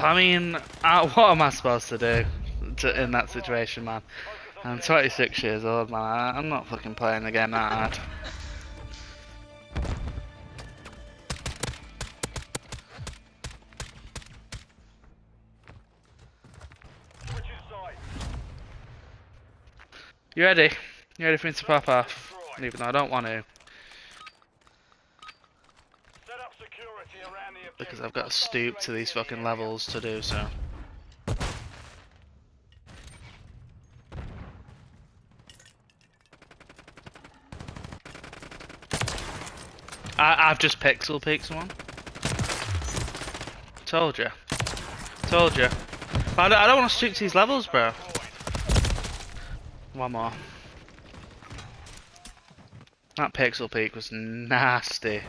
I mean, uh, what am I supposed to do to, in that situation, man? I'm 26 years old, man. I, I'm not fucking playing the game that hard. You ready? You ready for me to pop off? Even though I don't want to, because I've got to stoop to these fucking levels to do so. I, I've just pixel peeked someone. Told you. Told you. But I don't, I don't want to stoop to these levels, bro. One more. That pixel peek was nasty.